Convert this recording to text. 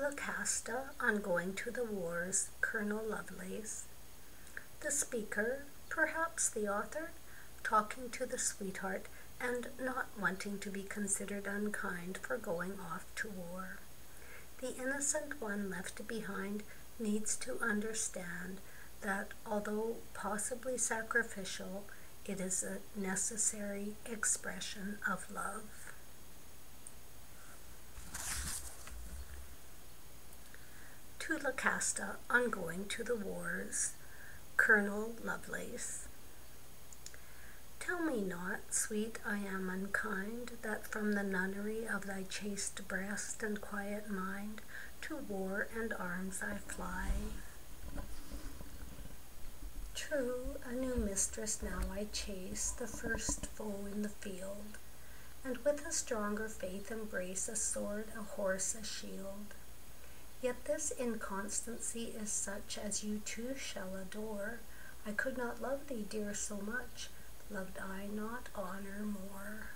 Lucasta on going to the wars, Colonel Lovelace. The speaker, perhaps the author, talking to the sweetheart and not wanting to be considered unkind for going off to war. The innocent one left behind needs to understand that although possibly sacrificial, it is a necessary expression of love. To Lucasta on going to the wars, Colonel Lovelace. Tell me not, sweet, I am unkind, that from the nunnery of thy chaste breast and quiet mind to war and arms I fly. True, a new mistress now I chase, the first foe in the field, and with a stronger faith embrace a sword, a horse, a shield. Yet this inconstancy is such as you too shall adore. I could not love thee, dear, so much, loved I not honor more.